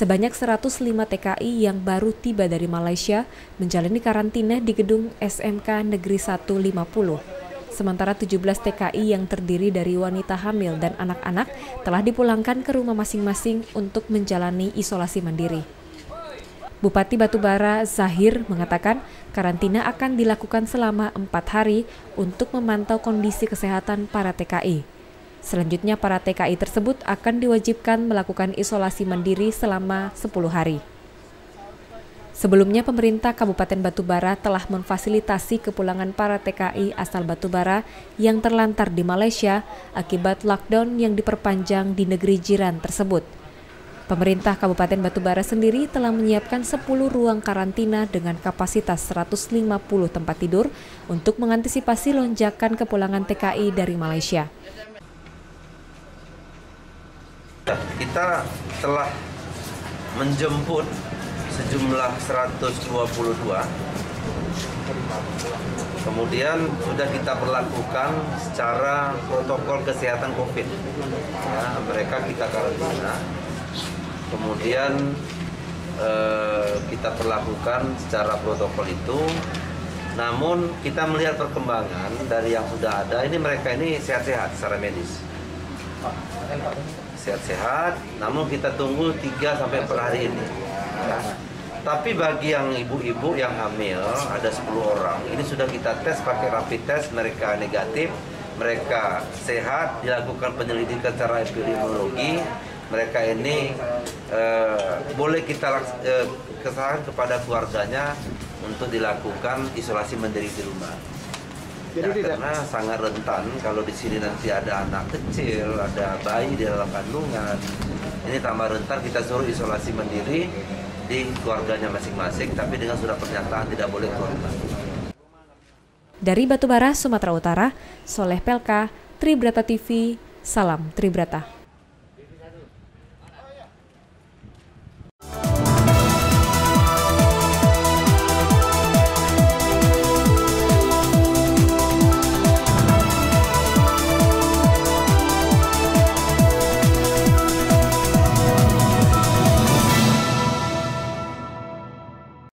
Sebanyak 105 TKI yang baru tiba dari Malaysia menjalani karantina di gedung SMK Negeri 150. Sementara 17 TKI yang terdiri dari wanita hamil dan anak-anak telah dipulangkan ke rumah masing-masing untuk menjalani isolasi mandiri. Bupati Batubara Zahir mengatakan karantina akan dilakukan selama empat hari untuk memantau kondisi kesehatan para TKI. Selanjutnya para TKI tersebut akan diwajibkan melakukan isolasi mandiri selama 10 hari. Sebelumnya pemerintah Kabupaten Batubara telah memfasilitasi kepulangan para TKI asal Batubara yang terlantar di Malaysia akibat lockdown yang diperpanjang di negeri jiran tersebut. Pemerintah Kabupaten Batubara sendiri telah menyiapkan 10 ruang karantina dengan kapasitas 150 tempat tidur untuk mengantisipasi lonjakan kepulangan TKI dari Malaysia. Kita telah menjemput sejumlah 122 Kemudian sudah kita perlakukan secara protokol kesehatan COVID. Ya, mereka kita karantina. Kemudian eh, kita perlakukan secara protokol itu. Namun kita melihat perkembangan dari yang sudah ada. Ini mereka ini sehat-sehat secara medis sehat-sehat namun kita tunggu 3 sampai per hari ini. Ya. tapi bagi yang ibu-ibu yang hamil ada 10 orang ini sudah kita tes pakai rapid test mereka negatif mereka sehat dilakukan penyelidikan secara epidemiologi. Mereka ini eh, boleh kita eh, kesalahan kepada keluarganya untuk dilakukan isolasi mandiri di rumah jadi ya, tidak karena sangat rentan kalau di sini nanti ada anak kecil, ada bayi di dalam kandungan. Ini tambah rentan kita suruh isolasi mandiri di keluarganya masing-masing, tapi dengan surat pernyataan tidak boleh keluar Dari Batubara, Sumatera Utara, Soleh Pelka, Tribrata TV, Salam Tribrata.